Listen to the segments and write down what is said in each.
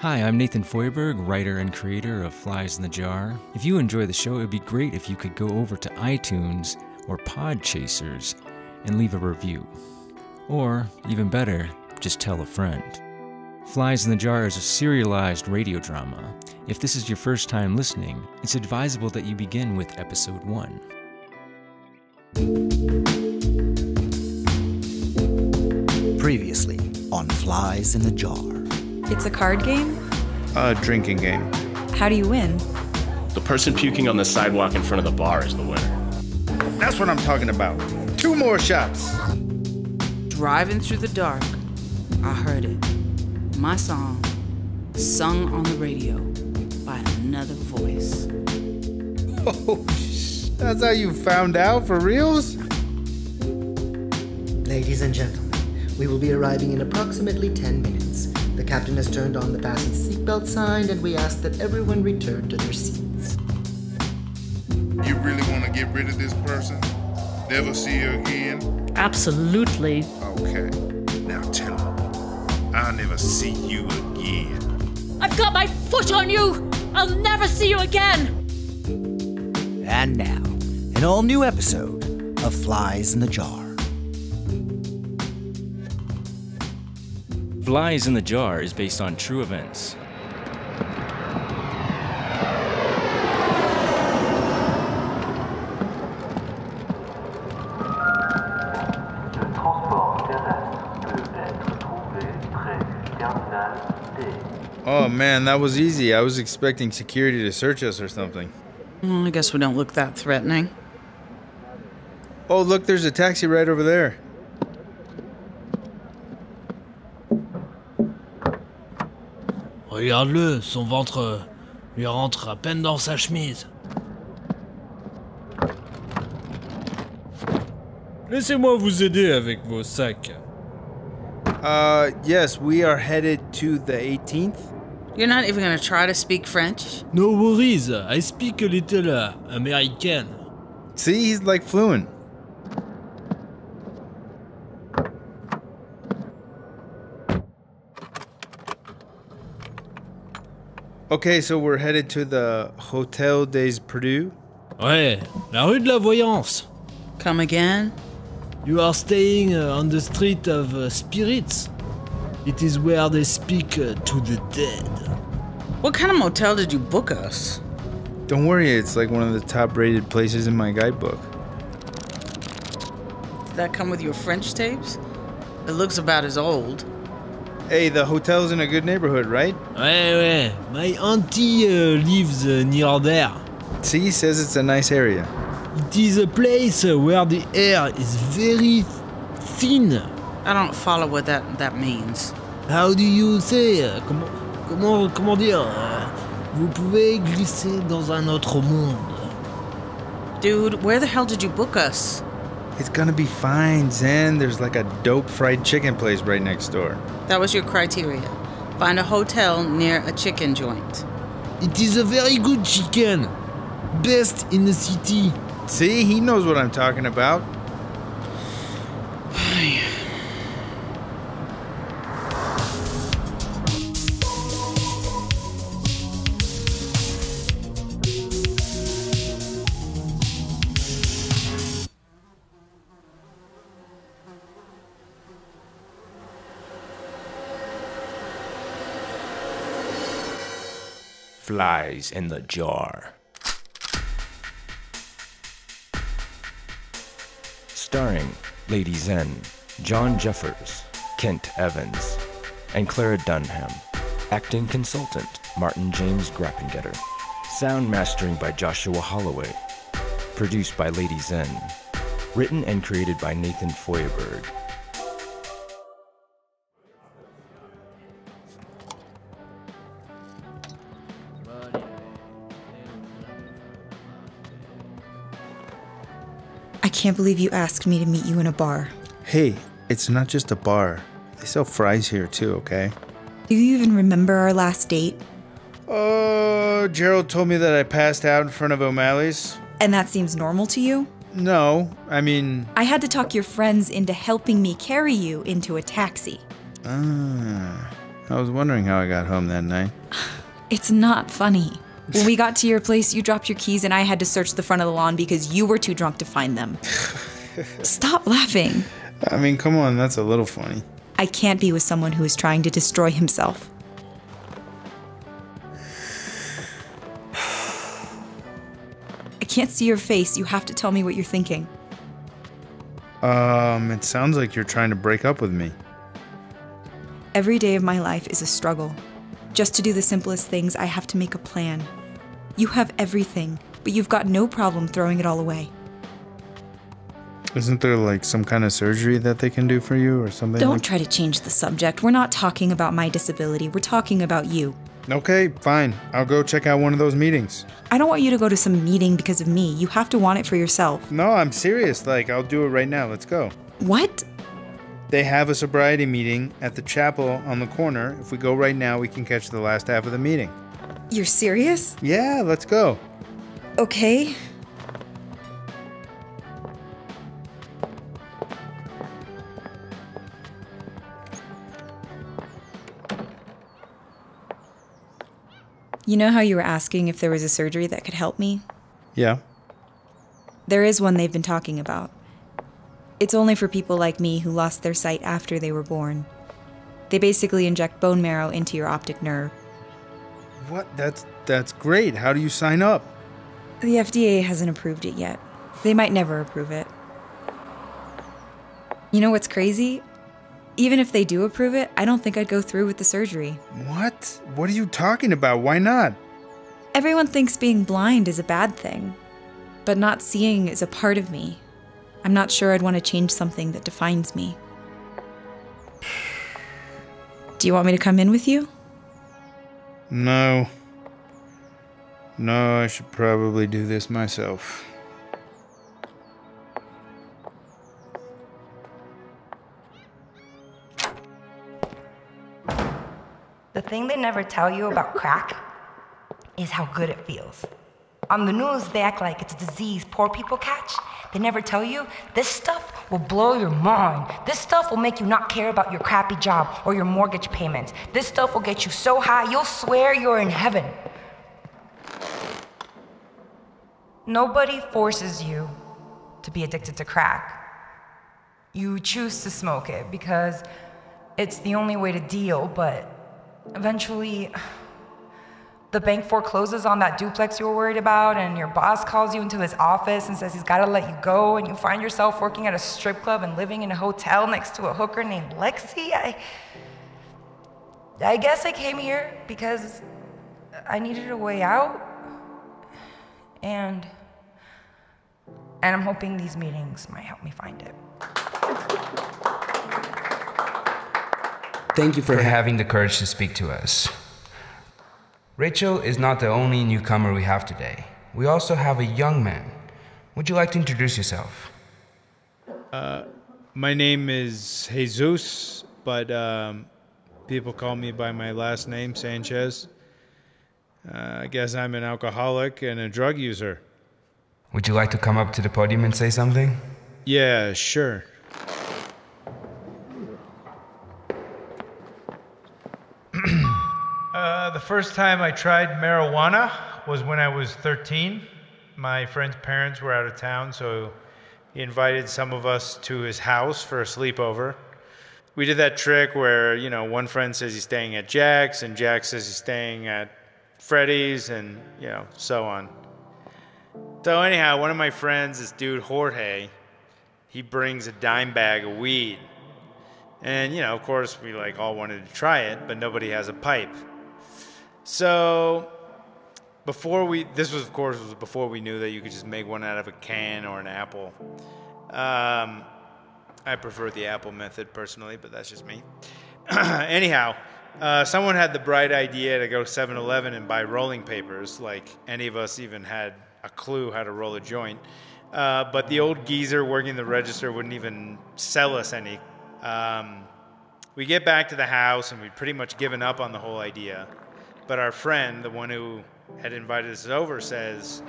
Hi, I'm Nathan Feuerberg, writer and creator of Flies in the Jar. If you enjoy the show, it would be great if you could go over to iTunes or Podchasers and leave a review. Or, even better, just tell a friend. Flies in the Jar is a serialized radio drama. If this is your first time listening, it's advisable that you begin with episode 1. Previously on Flies in the Jar. It's a card game? A drinking game. How do you win? The person puking on the sidewalk in front of the bar is the winner. That's what I'm talking about. Two more shots. Driving through the dark, I heard it. My song, sung on the radio by another voice. Oh, sh- that's how you found out for reals? Ladies and gentlemen, we will be arriving in approximately 10 minutes. The captain has turned on the fasten seatbelt sign and we ask that everyone return to their seats. You really want to get rid of this person? Never see her again? Absolutely. Okay. Now tell her. I'll never see you again. I've got my foot on you! I'll never see you again! And now, an all new episode of Flies in the Jar. Flies in the Jar is based on true events. Le transport terrestre peut être trouvé près du terminal D. Oh man, that was easy. I was expecting security to search us or something. Well, I guess we don't look that threatening. Oh, look, there's a taxi right over there. Regarde-le, son ventre lui rentre à peine dans sa chemise. Laissez-moi vous aider avec vos sacs. Uh, yes, we are headed to the 18th. You're not even gonna try to speak French? No worries, I speak a little uh, American. See, he's like fluent. Okay, so we're headed to the Hotel des Perdus. Ouais, la rue de la Voyance. Come again? You are staying uh, on the street of uh, spirits. It is where they speak uh, to the dead. What kind of motel did you book us? Don't worry, it's like one of the top rated places in my guidebook. Did that come with your French tapes? It looks about as old. Hey, the hotel's in a good neighborhood, right? Ouais, ouais, my auntie uh, lives uh, near there. See, says it's a nice area. It is a place uh, where the air is very thin. I don't follow what that, that means. How do you say uh, comment, comment, comment dire euh, Vous pouvez glisser dans un autre monde. Dude, where the hell did you book us? It's gonna be fine, Zen. There's like a dope fried chicken place right next door. That was your criteria. Find a hotel near a chicken joint. It is a very good chicken. Best in the city. See, he knows what I'm talking about. Flies in the Jar. Starring Lady Zen, Jon Jeffers, Kent Evans, and Clara Dunham. Acting consultant Martin James Grappengetter. Sound mastering by Joshua Holloway. Produced by Lady Zen. Written and created by Nathan Feuerberg. Can't believe you asked me to meet you in a bar. Hey, it's not just a bar. They sell fries here too, okay? Do you even remember our last date? Oh, Gerald told me that I passed out in front of O'Malley's. And that seems normal to you? No, I mean, I had to talk your friends into helping me carry you into a taxi. ah, I was wondering how I got home that night. It's not funny. When we got to your place, you dropped your keys and I had to search the front of the lawn because you were too drunk to find them. Stop laughing. I mean, come on, that's a little funny. I can't be with someone who is trying to destroy himself. I can't see your face. You have to tell me what you're thinking. Um, it sounds like you're trying to break up with me. Every day of my life is a struggle. Just to do the simplest things, I have to make a plan. You have everything, but you've got no problem throwing it all away. Isn't there like some kind of surgery that they can do for you or something? Don't like- try to change the subject. We're not talking about my disability, we're talking about you. Okay, fine. I'll go check out one of those meetings. I don't want you to go to some meeting because of me. You have to want it for yourself. No, I'm serious. Like, I'll do it right now. Let's go. What? They have a sobriety meeting at the chapel on the corner. If we go right now, we can catch the last half of the meeting. You're serious? Yeah, let's go. Okay. You know how you were asking if there was a surgery that could help me? Yeah. There is one they've been talking about. It's only for people like me who lost their sight after they were born. They basically inject bone marrow into your optic nerve. What? That's that's great. How do you sign up? The FDA hasn't approved it yet. They might never approve it. You know what's crazy? Even if they do approve it, I don't think I'd go through with the surgery. What? What are you talking about? Why not? Everyone thinks being blind is a bad thing, but not seeing is a part of me. I'm not sure I'd want to change something that defines me. Do you want me to come in with you? No. No, I should probably do this myself. The thing they never tell you about crack is how good it feels. On the news, they act like it's a disease poor people catch. They never tell you this stuff will blow your mind. This stuff will make you not care about your crappy job or your mortgage payments. This stuff will get you so high you'll swear you're in heaven. Nobody forces you to be addicted to crack. You choose to smoke it because it's the only way to deal, but eventually the bank forecloses on that duplex you were worried about, and your boss calls you into his office and says he's got to let you go, and you find yourself working at a strip club and living in a hotel next to a hooker named Lexi. I, I guess I came here because I needed a way out, and and I'm hoping these meetings might help me find it. Thank you for having the courage to speak to us. Rachel is not the only newcomer we have today. We also have a young man. Would you like to introduce yourself? Uh, my name is Jesus, but um, people call me by my last name, Sanchez. Uh, I guess I'm an alcoholic and a drug user. Would you like to come up to the podium and say something? Yeah, sure. Uh, the first time I tried marijuana was when I was 13. My friend's parents were out of town, so he invited some of us to his house for a sleepover. We did that trick where, you know, one friend says he's staying at Jack's, and Jack says he's staying at Freddy's, and, you know, so on. So, anyhow, one of my friends, this dude Jorge, he brings a dime bag of weed. And, you know, of course, we like all wanted to try it, but nobody has a pipe. So before we, this was of course was before we knew that you could just make one out of a can or an apple. Um, I prefer the apple method personally, but that's just me. Anyhow, uh, someone had the bright idea to go to 7-Eleven and buy rolling papers, like any of us even had a clue how to roll a joint. Uh, but the old geezer working the register wouldn't even sell us any. Um, we get back to the house and we'd pretty much given up on the whole idea. But our friend, the one who had invited us over, says,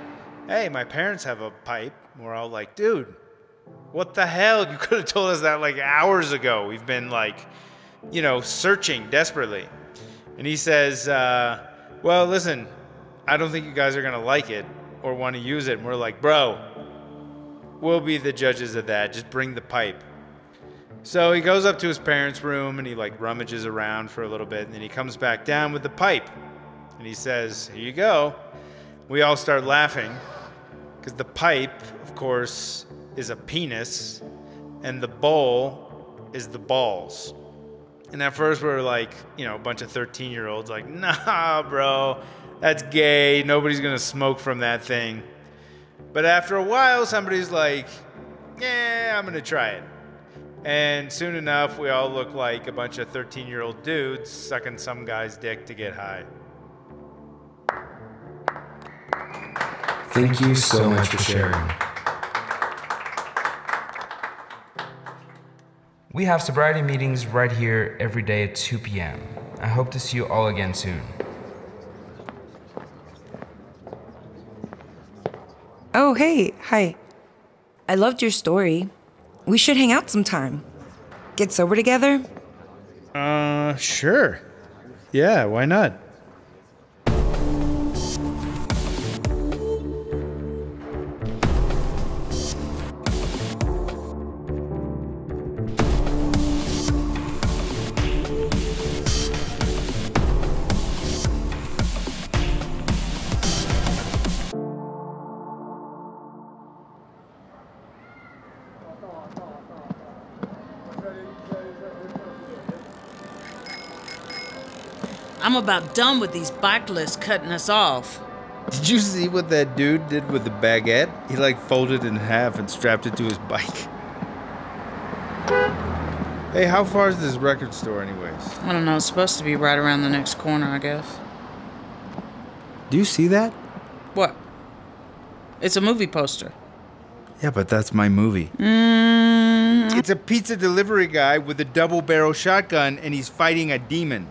Hey, my parents have a pipe. We're all like, Dude, what the hell? You could have told us that like hours ago. We've been like, you know, searching desperately. And he says, uh, Well, listen, I don't think you guys are going to like it or want to use it. And we're like, Bro, we'll be the judges of that. Just bring the pipe. So he goes up to his parents' room and he like rummages around for a little bit. And then he comes back down with the pipe. And he says, Here you go. We all start laughing because the pipe, of course, is a penis and the bowl is the balls. And at first we were like, you know, a bunch of 13 year olds, like, nah, bro, that's gay. Nobody's gonna smoke from that thing. But after a while, somebody's like, yeah, I'm gonna try it. And soon enough, we all look like a bunch of 13 year old dudes sucking some guy's dick to get high. Thank you so much for sharing. We have sobriety meetings right here every day at 2 p.m. I hope to see you all again soon. Oh, hey, hi. I loved your story. We should hang out sometime. Get sober together? Uh, sure. Yeah, why not? I'm about done with these bicyclists cutting us off. Did you see what that dude did with the baguette? He like folded it in half and strapped it to his bike. Hey, how far is this record store, anyways? I don't know, it's supposed to be right around the next corner, I guess. Do you see that? What? It's a movie poster. Yeah, but that's my movie. Mm, It's a pizza delivery guy with a double barrel shotgun and he's fighting a demon.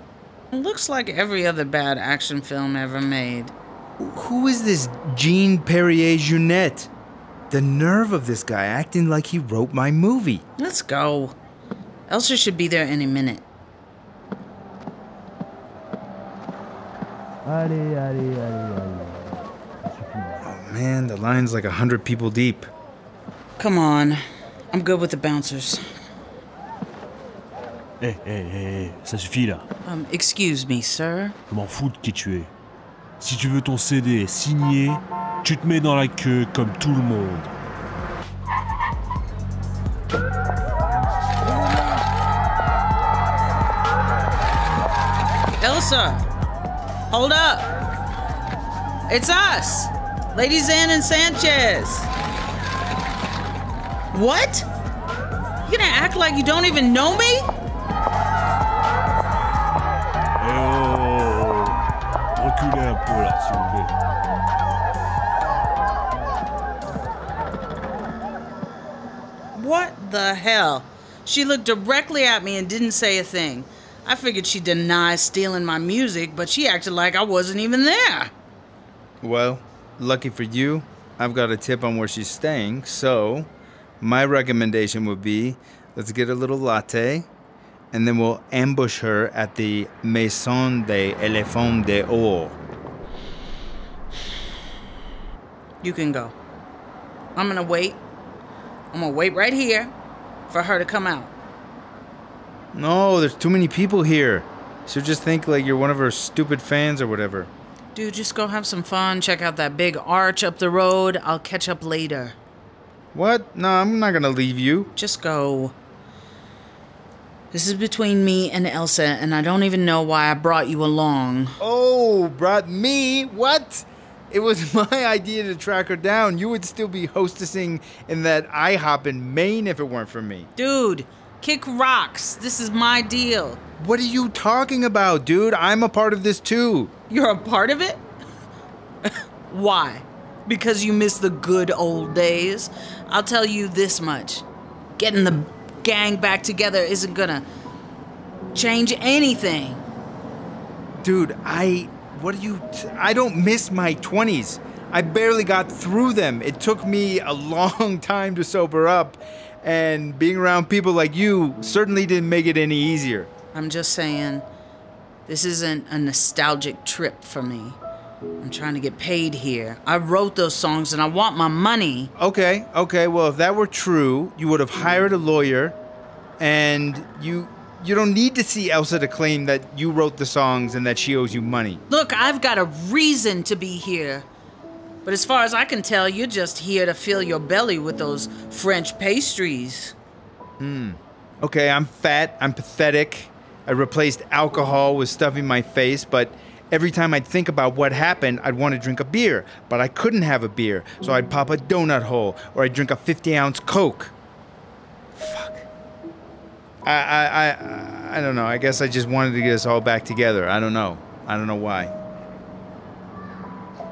Looks like every other bad action film ever made. Who is this Jean Perrier Junette? The nerve of this guy acting like he wrote my movie. Let's go. Elsa should be there any minute. Oh man, the line's like a hundred people deep. Come on. I'm good with the bouncers. Hé, hé, hé, ça suffit là. Um, excuse me, sir. Je m'en fous de qui tu es. Si tu veux ton CD signé, tu te mets dans la queue comme tout le monde. Elsa! Hold up! It's us! Lady Zan and Sanchez! What? You gonna act like you don't even know me? Oh. Reculez un peu là, s'il vous plaît. What the hell? She looked directly at me and didn't say a thing. I figured she'd deny stealing my music, but she acted like I wasn't even there. Well, lucky for you, I've got a tip on where she's staying, so my recommendation would be let's get a little latte and then we'll ambush her at the Maison des Éléphants de d'Or. You can go. I'm gonna wait. I'm gonna wait right here for her to come out. No, there's too many people here. She'll just think like you're one of her stupid fans or whatever. Dude, just go have some fun. Check out that big arch up the road. I'll catch up later. What? No, I'm not gonna leave you. Just go. This is between me and Elsa, and I don't even know why I brought you along. Oh, brought me? What? It was my idea to track her down. You would still be hostessing in that IHOP in Maine if it weren't for me. Dude, kick rocks. This is my deal. What are you talking about, dude? I'm a part of this too. You're a part of it? Why? Because you miss the good old days? I'll tell you this much. Getting the gang back together isn't gonna change anything. Dude, I. What do you. T- I don't miss my 20s. I barely got through them. It took me a long time to sober up, and being around people like you certainly didn't make it any easier. I'm just saying, This isn't a nostalgic trip for me. I'm trying to get paid here. I wrote those songs and I want my money. Okay, okay. Well, if that were true, you would have hired a lawyer, and you you don't need to see Elsa to claim that you wrote the songs and that she owes you money. Look, I've got a reason to be here. But as far as I can tell, you're just here to fill your belly with those French pastries. Hmm. Okay, I'm fat. I'm pathetic. I replaced alcohol with stuffing my face, but every time I'd think about what happened, I'd want to drink a beer, but I couldn't have a beer, so I'd pop a donut hole or I'd drink a 50 ounce Coke. Fuck. I, I, I, I don't know. I guess I just wanted to get us all back together. I don't know. I don't know why.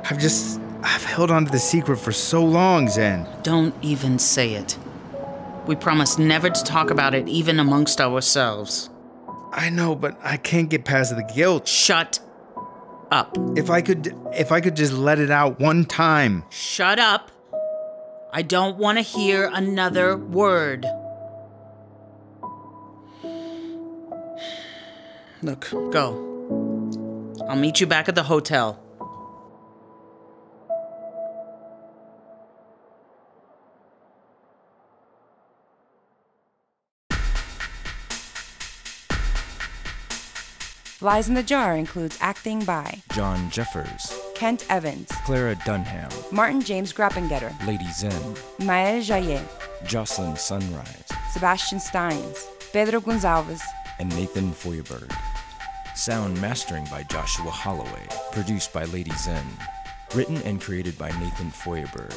I've just, I've held on to the secret for so long, Zen. Don't even say it. We promised never to talk about it, even amongst ourselves. I know, but I can't get past the guilt. Shut up. If I could if I could just let it out one time. Shut up. I don't want to hear another word. Look, go. I'll meet you back at the hotel. Flies in the Jar includes acting by Jon Jeffers, Kent Evans, Clara Dunham, Martin James Grappengetter, Lady Zen, Maëlle Jayet, Jocelynn Sunrise, Sebastian Steins, Pedro Gonzalez, and Nathan Feuerberg. Sound mastering by Joshua Holloway. Produced by Lady Zen. Written and created by Nathan Feuerberg.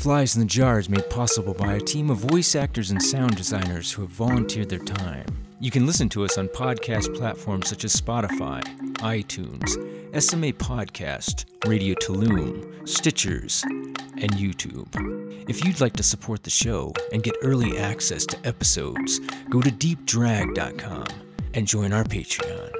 Flies in the Jar is made possible by a team of voice actors and sound designers who have volunteered their time. You can listen to us on podcast platforms such as Spotify, iTunes, SMA Podcast, Radio Tulum, Stitchers, and YouTube. If you'd like to support the show and get early access to episodes, go to deepdrag.com and join our Patreon.